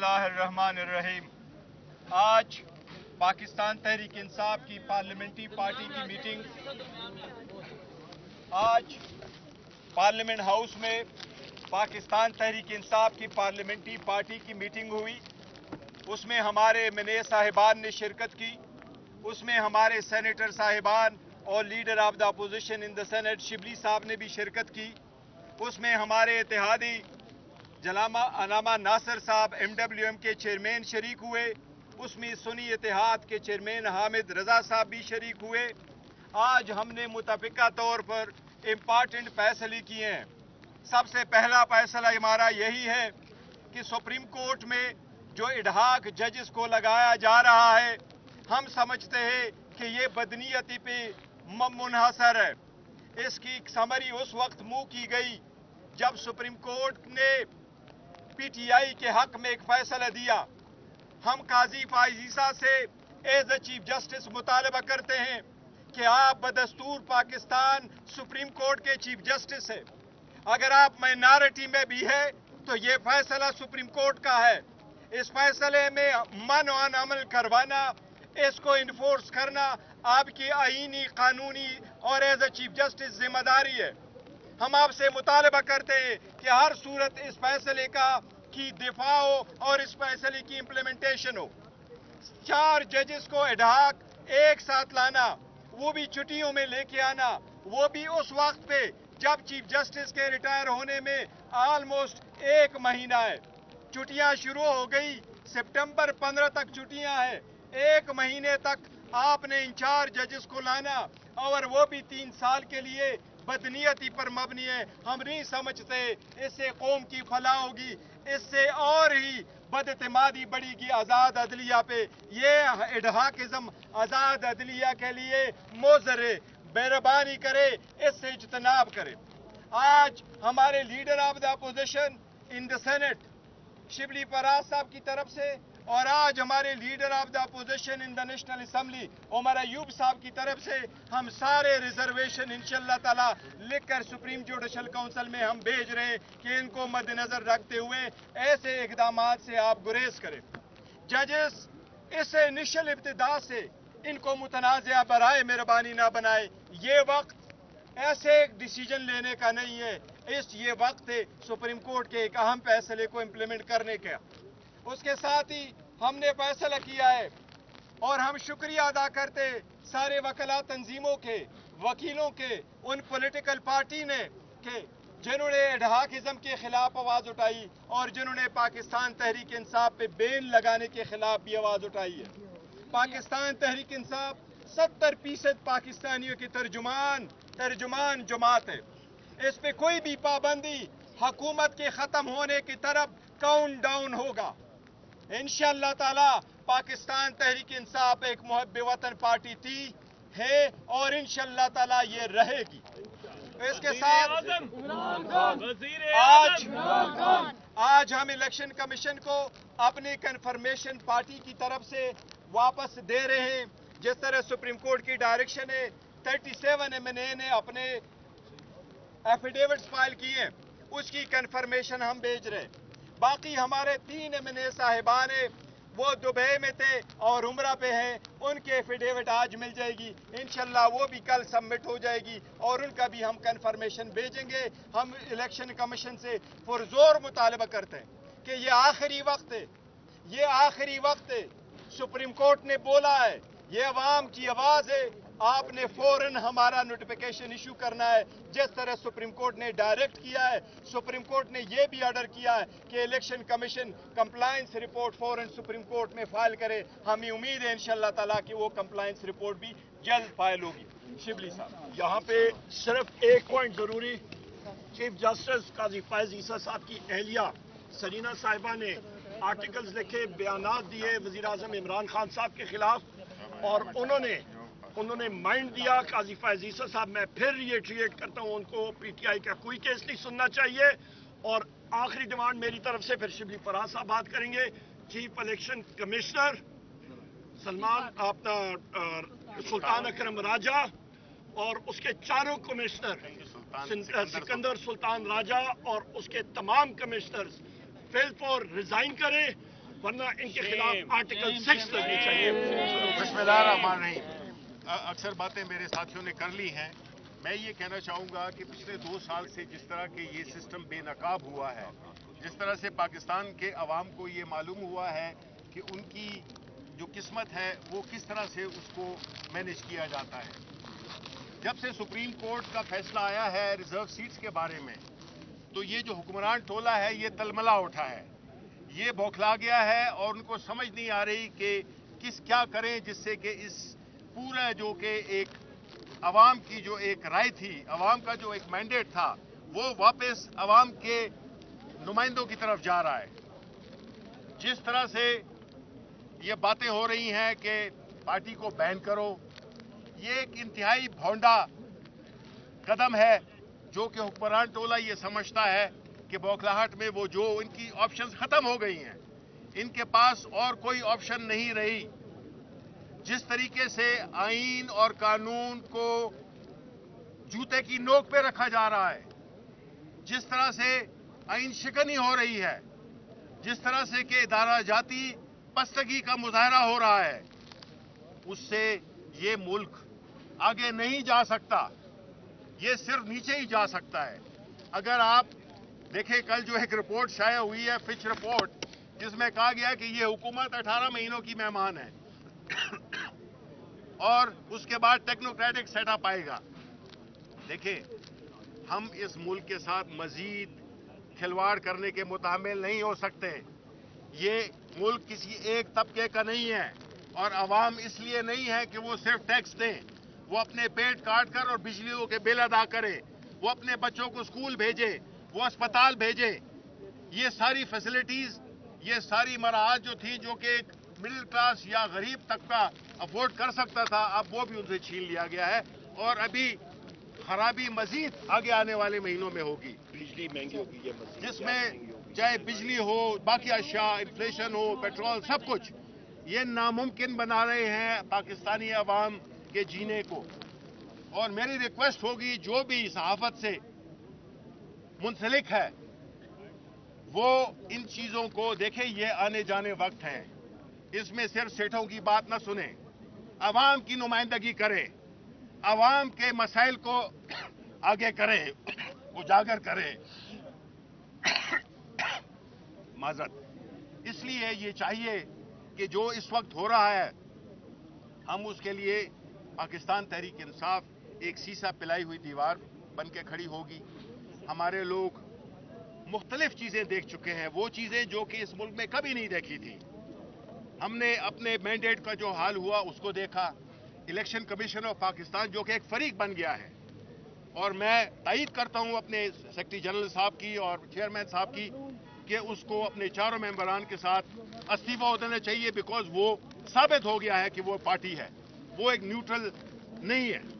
اللہ الرحمن الرحیم۔ آج پاکستان تحریک انصاف کی پارلیمنٹری پارٹی کی میٹنگ۔ آج پارلیمنٹ ہاؤس میں پاکستان تحریک انصاف کی پارلیمنٹری پارٹی کی میٹنگ ہوئی۔ اس میں ہمارے منی صاحبان نے شرکت کی۔ اس میں ہمارے سینیٹر صاحبان اور leader of the opposition in the senate Shibli صاحب نے بھی شرکت کی۔ اس میں ہمارے اتحادی جلامہ علامہ ناصر صاحب ایم ڈبلیو ایم کے چیئرمین شریک ہوئے، اس میں سنی اتحاد کے چیئرمین حامد رضا صاحب بھی شریک ہوئے۔ آج ہم نے متفقہ طور پر امپارٹنٹ فیصلے کیے ہیں۔ سب سے پہلا فیصلہ ہمارا یہی ہے کہ سپریم کورٹ میں جو اڈہاک ججز کو لگایا جا رہا ہے، ہم سمجھتے ہیں کہ یہ بدنیتی پہ منحصر ہے۔ اس کی سمری اس وقت منہ کی گئی جب سپریم کورٹ نے پی ٹی آئی کے حق میں ایک فیصلہ دیا۔ ہم قاضی فائزیسا سے ایز اے چیف جسٹس مطالبہ کرتے ہیں کہ آپ بدستور پاکستان سپریم کورٹ کے چیف جسٹس ہیں۔ اگر آپ مائنارٹی میں بھی ہے تو یہ فیصلہ سپریم کورٹ کا ہے۔ اس فیصلے میں من وان عمل کروانا، اس کو انفورس کرنا آپ کی آئینی، قانونی اور ایز اے چیف جسٹس ذمہ داری ہے۔ ہم آپ سے مطالبہ کرتے ہیں کہ ہر صورت اس فیصلے کا کی دفاع ہو اور اس فیصلے کی امپلیمنٹیشن ہو۔ چار ججز کو اڈھاک ایک ساتھ لانا، وہ بھی چھٹیوں میں لے کے آنا، وہ بھی اس وقت پہ جب چیف جسٹس کے ریٹائر ہونے میں آلموسٹ ایک مہینہ ہے۔ چھٹیاں شروع ہو گئی، سپٹمبر پندرہ تک چھٹیاں ہیں۔ ایک مہینے تک آپ نے انچارج ججز کو لانا اور وہ بھی تین سال کے لیے بدنیتی پر مبنی ہے۔ ہم نہیں سمجھتے، اس سے قوم کی فلاح ہوگی، اس سے اور ہی بد اعتمادی بڑھی گی آزاد عدلیہ پہ۔ یہ اڈہاکزم آزاد عدلیہ کے لیے موزر ہے مہربانی کرے، اس سے اجتناب کرے۔ آج ہمارے leader of the opposition in the senate Shibli Faraz صاحب کی طرف سے اور آج ہمارے leader of the opposition in the national assembly, Omar Ayub صاحب کی طرف سے ہم سارے ریزرویشن انشاءاللہ تعالی لکھ کر سپریم جوڈیشل کونسل میں ہم بھیج رہے ہیں کہ ان کو مد نظر رکھتے ہوئے ایسے اقدامات سے آپ گریز کریں۔ ججز اس انیشل ابتدا سے ان کو متنازعہ برائے مہربانی نہ بنائے۔ یہ وقت ایسے ڈیسیجن لینے کا نہیں ہے۔ اس یہ وقت ہے سپریم کورٹ کے ایک اہم فیصلے کو امپلیمنٹ کرنے کا۔ اس کے ساتھ ہی ہم نے فیصلہ کیا ہے اور ہم شکریہ ادا کرتے سارے وکلا تنظیموں کے، وکیلوں کے، ان پولیٹیکل پارٹی نے کہ جنہوں نے اڈہاکزم کے خلاف آواز اٹھائی اور جنہوں نے پاکستان تحریک انصاف پہ بین لگانے کے خلاف بھی آواز اٹھائی ہے۔ پاکستان تحریک انصاف ستر فیصد پاکستانیوں کی ترجمان ترجمان جماعت ہے اس پہ کوئی بھی پابندی حکومت کے ختم ہونے کی طرف کاؤنٹ ڈاؤن ہوگا۔ انشاءاللہ تعالی پاکستان تحریک انصاف ایک محب وطن پارٹی تھی ہے اور انشاءاللہ تعالی یہ رہے گی۔ اس کے ساتھ آج آج ہم الیکشن کمیشن کو اپنی کنفرمیشن پارٹی کی طرف سے واپس دے رہے ہیں۔ جس طرح سپریم کورٹ کی ڈائریکشن ہے thirty seven M N A نے اپنے ایفیڈیوٹس فائل کیے اس کی کنفرمیشن ہم بھیج رہے ہیں۔ باقی ہمارے تین ایم این اے صاحبان وہ دبئی میں تھے اور عمرہ پہ ہیں، ان کے ایفیڈیوٹ آج مل جائے گی۔ انشاءاللہ وہ بھی کل سبمٹ ہو جائے گی اور ان کا بھی ہم کنفرمیشن بھیجیں گے۔ ہم الیکشن کمیشن سے پرزور مطالبہ کرتے ہیں کہ یہ آخری وقت ہے۔ یہ آخری وقت ہے۔ سپریم کورٹ نے بولا ہے، یہ عوام کی آواز ہے۔ آپ نے فوراً ہمارا نوٹیفیکیشن ایشو کرنا ہے۔ جس طرح سپریم کورٹ نے ڈائریکٹ کیا ہے، سپریم کورٹ نے یہ بھی آرڈر کیا ہے کہ الیکشن کمیشن کمپلائنس رپورٹ فوراً سپریم کورٹ میں فائل کرے۔ ہمیں امید ہے انشاءاللہ تعالیٰ کہ وہ کمپلائنس رپورٹ بھی جلد فائل ہوگی۔ شبلی صاحب۔ یہاں پہ صرف ایک پوائنٹ ضروری۔ چیف جسٹس قاضی فائز عیسیٰ صاحب کی اہلیہ سرینا صاحبہ نے آرٹیکلز لکھے، بیانات دیے۔ وزیر اعظم عمران خان صاحب کے خلاف اور انہوں نے انہوں نے مائنڈ دیا قاضی فائز عیسیٰ صاحب میں پھر ریٹریٹ کرتا ہوں ان کو پی ٹی آئی کا کوئی کیس نہیں سننا چاہیے اور آخری ڈیمانڈ میری طرف سے پھر شبلی فراز صاحب بات کریں گے چیف الیکشن کمشنر سلمان اپنا سلطان اکرم راجہ اور اس کے چاروں کمشنر سکندر سلطان راجہ اور اس کے تمام کمشنرز فیل فور ریزائن کریں ورنہ ان کے خلاف آرٹیکل سکس لگنی چاہیے بسم اللہ الرحمن الرحیم اکثر باتیں میرے ساتھیوں نے کر لی ہیں۔ میں یہ کہنا چاہوں گا کہ پچھلے دو سال سے جس طرح کے یہ سسٹم بے نقاب ہوا ہے، جس طرح سے پاکستان کے عوام کو یہ معلوم ہوا ہے کہ ان کی جو قسمت ہے، وہ کس طرح سے اس کو مینج کیا جاتا ہے۔ جب سے سپریم کورٹ کا فیصلہ آیا ہے ریزرو سیٹس کے بارے میں، تو یہ جو حکمران ٹولہ ہے، یہ تلملا اٹھا ہے۔ یہ بوکھلا گیا ہے اور ان کو سمجھ نہیں آ رہی کہ کس کیا کریں جس سے کہ اس پورا جو کہ ایک عوام کی جو ایک رائے تھی، عوام کا جو ایک مینڈیٹ تھا، وہ واپس عوام کے نمائندوں کی طرف جا رہا ہے۔ جس طرح سے یہ باتیں ہو رہی ہیں کہ پارٹی کو بین کرو، یہ ایک انتہائی بھونڈا قدم ہے جو کہ حکمران ٹولہ یہ سمجھتا ہے کہ بوکلاہٹ میں وہ جو ان کی آپشنز ختم ہو گئی ہیں، ان کے پاس اور کوئی آپشن نہیں رہی۔ جس طریقے سے آئین اور قانون کو جوتے کی نوک پہ رکھا جا رہا ہے، جس طرح سے آئین شکنی ہو رہی ہے، جس طرح سے کہ ادارہ جاتی پستگی کا مظاہرہ ہو رہا ہے، اس سے یہ ملک آگے نہیں جا سکتا، یہ صرف نیچے ہی جا سکتا ہے۔ اگر آپ دیکھیں، کل جو ایک رپورٹ شائع ہوئی ہے، فچ رپورٹ، جس میں کہا گیا کہ یہ حکومت اٹھارہ مہینوں کی مہمان ہے۔ اور اس کے بعد ٹیکنوکریٹک سیٹ اپ آئے گا۔ دیکھیں، ہم اس ملک کے ساتھ مزید کھلواڑ کرنے کے متحمل نہیں ہو سکتے۔ یہ ملک کسی ایک طبقے کا نہیں ہے اور عوام اس لیے نہیں ہے کہ وہ صرف ٹیکس دیں۔ وہ اپنے پیٹ کاٹ کر اور بجلیوں کے بل ادا کرے وہ اپنے بچوں کو اسکول بھیجے وہ اسپتال بھیجے یہ ساری فیسلٹیز یہ ساری مراحت جو تھی جو کہ ایک مڈل کلاس یا غریب طبقہ افورڈ کر سکتا تھا اب وہ بھی ان سے چھین لیا گیا ہے اور ابھی خرابی مزید آگے آنے والے مہینوں میں ہوگی۔ بجلی مہنگی ہوگی یہ مزید جس میں چاہے بجلی ہو باقی اشیاء انفلیشن ہو پیٹرول سب کچھ۔ یہ ناممکن بنا رہے ہیں پاکستانی عوام کے جینے کو۔ اور میری ریکویسٹ ہوگی جو بھی صحافت سے منسلک ہے وہ ان چیزوں کو دیکھیں یہ آنے جانے وقت ہے اس میں صرف سیٹھوں کی بات نہ سنیں۔ عوام کی نمائندگی کرے عوام کے مسائل کو آگے کرے اجاگر کرے معذرت۔ اس لیے یہ چاہیے کہ جو اس وقت ہو رہا ہے، ہم اس کے لیے پاکستان تحریک انصاف ایک سیسا پلائی ہوئی دیوار بن کے کھڑی ہوگی۔ ہمارے لوگ مختلف چیزیں دیکھ چکے ہیں۔ وہ چیزیں جو کہ اس ملک میں کبھی نہیں دیکھی تھی ہم نے اپنے مینڈیٹ کا جو حال ہوا اس کو دیکھا۔ الیکشن کمیشن آف پاکستان جو کہ ایک فریق بن گیا ہے۔ اور میں تائید کرتا ہوں اپنے سیکرٹری جنرل صاحب کی اور چیئرمین صاحب کی کہ اس کو اپنے چاروں ممبران کے ساتھ استعفی دینا چاہیے بیکاز وہ ثابت ہو گیا ہے کہ وہ پارٹی ہے۔ وہ ایک نیوٹرل نہیں ہے۔